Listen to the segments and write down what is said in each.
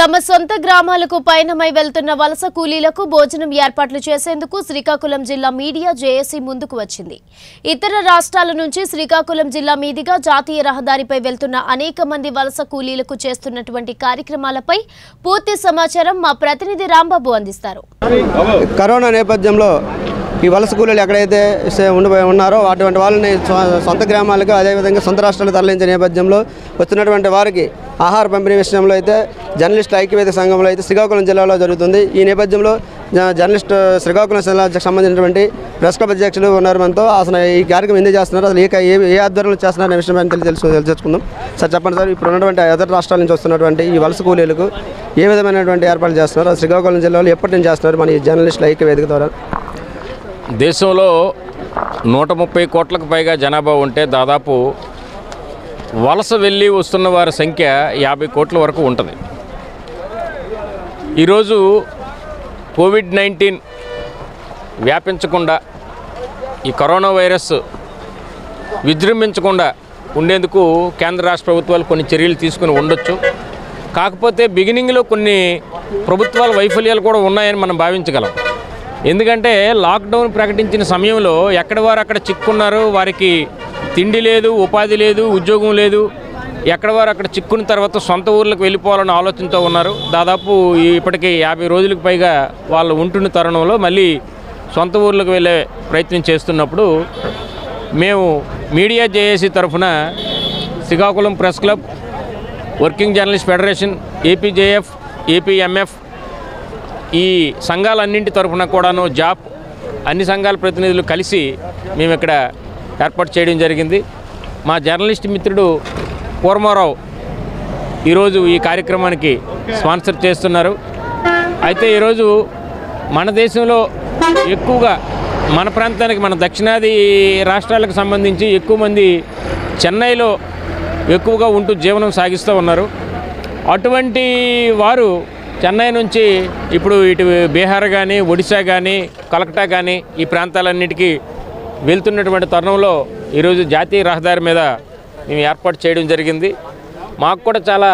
తమ సొంత గ్రామాలకు పయనమై వెళ్తున్న వలస కూలీలకు భోజనం ఏర్పాట్లు చేసేందుకు శ్రీకాకుళం జిల్లా మీడియా జేఏసీ ముందుకు వచ్చింది. ఇతర రాష్ట్రాల నుంచి శ్రీకాకుళం జిల్లా మీదుగా జాతీయ రహదారిపై వెళ్తున్న అనేక మంది వలస కూలీలకు చేస్తున్నటువంటి కార్యక్రమాలపై పూర్తి సమాచారం మా ప్రతినిధి రాంబాబు అందిస్తారు. కరోనా నేపథ్యంలో ఈ వలస కూలీలు ఎక్కడైతే ఉండిపోయి ఉన్నారో అటువంటి వాళ్ళని సొంత గ్రామాలకు అదేవిధంగా సొంత రాష్ట్రాలకు తరలించే నేపథ్యంలో వస్తున్నటువంటి వారికి ఆహార పంపిణీ విషయంలో అయితే జర్నలిస్ట్ ఐక్యవేద సంఘంలో అయితే శ్రీకాకుళం జిల్లాలో జరుగుతుంది. ఈ నేపథ్యంలో జర్నలిస్ట్ శ్రీకాకుళం జిల్లాకు సంబంధించినటువంటి ప్రెస్ క్లబ్ అధ్యక్షులు ఉన్నారు మనతో. అసలు ఈ కార్యక్రమం ఎందుకు చేస్తున్నారు? అసలు ఏ ఏ ఏ ఆధ్వర్యంలో చేస్తున్నారు అనే విషయం తెలిసి తెలుసు తెలుసుకుందాం. సార్ చెప్పండి సార్ ఇప్పుడు ఉన్నటువంటి ఇతర రాష్ట్రాల నుంచి వస్తున్నటువంటి ఈ వలస కూలీలకు ఏ విధమైనటువంటి ఏర్పాట్లు చేస్తున్నారు? శ్రీకాకుళం జిల్లాలో ఎప్పటి నుంచి చేస్తున్నారు మన ఈ జర్నలిస్టుల ఐక్యవేదిక ద్వారా? దేశంలో నూట ముప్పై కోట్లకు పైగా జనాభా ఉంటే దాదాపు వలస వెళ్ళి వస్తున్న వారి సంఖ్య యాభై కోట్ల వరకు ఉంటుంది. ఈరోజు కోవిడ్ నైన్టీన్ వ్యాపించకుండా ఈ కరోనా వైరస్ విజృంభించకుండా ఉండేందుకు కేంద్ర రాష్ట్ర ప్రభుత్వాలు కొన్ని చర్యలు తీసుకుని ఉండొచ్చు. కాకపోతే బిగినింగ్లో కొన్ని ప్రభుత్వాల వైఫల్యాలు కూడా ఉన్నాయని మనం భావించగలం. ఎందుకంటే లాక్డౌన్ ప్రకటించిన సమయంలో ఎక్కడ వారు అక్కడ చిక్కున్నారు వారికి తిండి లేదు ఉపాధి లేదు ఉద్యోగం లేదు. ఎక్కడ వారు అక్కడ చిక్కున్న తర్వాత సొంత ఊర్లకు వెళ్ళిపోవాలన్న ఆలోచనతో ఉన్నారు. దాదాపు ఇప్పటికీ ఇప్పటికి యాభై రోజులకు పైగా వాళ్ళు ఉంటున్న తరుణంలో మళ్ళీ సొంత ఊర్లకు వెళ్ళే ప్రయత్నం చేస్తున్నప్పుడు మేము మీడియా జేఏసీ తరఫున Srikakulam press club working journalist federation APJF APMF ఈ సంఘాలన్నింటి తరఫున కూడాను జాబ్ అన్ని సంఘాల ప్రతినిధులు కలిసి మేము ఇక్కడ ఏర్పాటు చేయడం జరిగింది. మా జర్నలిస్ట్ మిత్రుడు కూర్మారావు ఈరోజు ఈ కార్యక్రమానికి స్పాన్సర్ చేస్తున్నారు. అయితే ఈరోజు మన దేశంలో ఎక్కువగా మన ప్రాంతానికి మన దక్షిణాది రాష్ట్రాలకు సంబంధించి ఎక్కువ మంది చెన్నైలో ఎక్కువగా ఉంటూ జీవనం సాగిస్తూ ఉన్నారు. అటువంటి వారు చెన్నై నుంచి ఇప్పుడు ఇటు బీహార్ కానీ ఒడిశా కానీ కలకటా కానీ ఈ ప్రాంతాలన్నిటికీ వెళ్తున్నటువంటి తరుణంలో ఈరోజు జాతీయ రహదారి మీద మేము ఏర్పాటు చేయడం జరిగింది. మాకు కూడా చాలా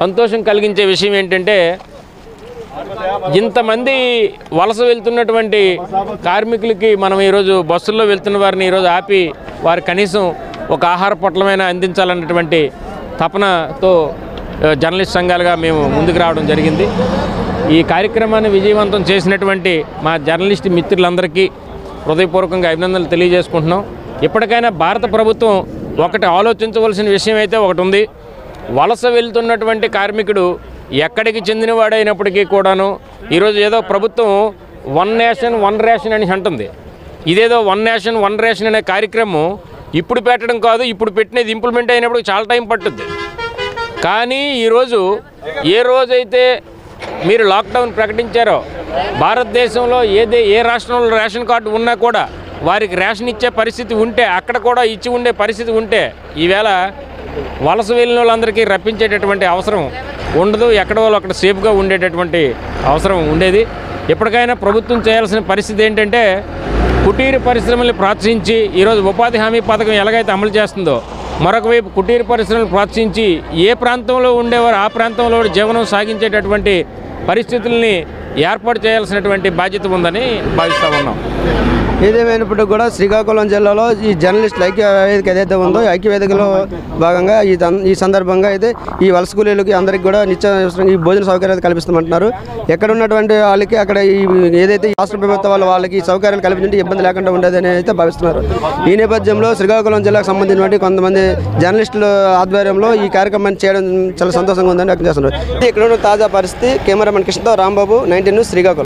సంతోషం కలిగించే విషయం ఏంటంటే ఇంతమంది వలస వెళ్తున్నటువంటి కార్మికులకి మనం ఈరోజు బస్సుల్లో వెళ్తున్న వారిని ఈరోజు ఆపి వారు కనీసం ఒక ఆహార పొట్లమైన అందించాలన్నటువంటి తపనతో జర్నలిస్ట్ సంఘాలుగా మేము ముందుకు రావడం జరిగింది. ఈ కార్యక్రమాన్ని విజయవంతం చేసినటువంటి మా జర్నలిస్ట్ మిత్రులందరికీ హృదయపూర్వకంగా అభినందనలు తెలియజేసుకుంటున్నాం. ఇప్పటికైనా భారత ప్రభుత్వం ఒకటి ఆలోచించవలసిన విషయం అయితే ఒకటి ఉంది. వలస వెళ్తున్నటువంటి కార్మికుడు ఎక్కడికి చెందినవాడైనప్పటికీ కూడాను ఈరోజు ఏదో ప్రభుత్వం వన్ నేషన్ వన్ రేషన్ అని అంటుంది. ఇదేదో వన్ నేషన్ వన్ రేషన్ అనే కార్యక్రమం ఇప్పుడు పెట్టడం కాదు ఇప్పుడు పెట్టినది ఇంప్లిమెంట్ అయినప్పుడు చాలా టైం పట్టుద్ది. కానీ ఈరోజు ఏ రోజైతే మీరు లాక్డౌన్ ప్రకటించారో భారతదేశంలో ఏదే ఏ రాష్ట్రంలో రేషన్ కార్డు ఉన్నా కూడా వారికి రేషన్ ఇచ్చే పరిస్థితి ఉంటే అక్కడ కూడా ఇచ్చి ఉండే పరిస్థితి ఉంటే ఈవేళ వలస వెళ్ళిన వాళ్ళందరికీ రప్పించేటటువంటి అవసరం ఉండదు. ఎక్కడ వాళ్ళు అక్కడ సేఫ్గా ఉండేటటువంటి అవసరం ఉండేది. ఎప్పటికైనా ప్రభుత్వం చేయాల్సిన పరిస్థితి ఏంటంటే కుటీర పరిశ్రమల్ని ప్రోత్సహించి ఈరోజు ఉపాధి హామీ పథకం ఎలాగైతే అమలు చేస్తుందో మరొక వైపు కుటీర పరిశ్రమలు ప్రోత్సహించి ఏ ప్రాంతంలో ఉండేవారు ఆ ప్రాంతంలో జీవనం సాగించేటటువంటి పరిస్థితుల్ని ఏర్పాటు చేయాల్సినటువంటి బాధ్యత ఉందని భావిస్తూ ఉన్నాం. ఏదేమైనప్పటికీ కూడా శ్రీకాకుళం జిల్లాలో ఈ జర్నలిస్టుల ఐక్య వేదిక ఏదైతే ఉందో ఈ ఐక్య వేదికలో భాగంగా ఈ ఈ సందర్భంగా అయితే ఈ వలస కూలీలకి అందరికీ కూడా నిత్య ఈ భోజన సౌకర్యాలు కల్పిస్తామంటున్నారు. ఎక్కడ ఉన్నటువంటి వాళ్ళకి అక్కడ ఈ ఏదైతే రాష్ట్ర ప్రభుత్వ వాళ్ళ వాళ్ళకి ఈ సౌకర్యాలు కల్పించి ఇబ్బంది లేకుండా ఉండేదని అయితే భావిస్తున్నారు. ఈ నేపథ్యంలో శ్రీకాకుళం జిల్లాకు సంబంధించినటువంటి కొంతమంది జర్నలిస్టుల ఆధ్వర్యంలో ఈ కార్యక్రమాన్ని చేయడం చాలా సంతోషంగా ఉందని వ్యక్తం చేస్తున్నారు. ఇక్కడ ఉన్న తాజా పరిస్థితి కెమెరామెన్ కృష్ణతో రాంబాబు నైన్టీన్ శ్రీకాకుళం.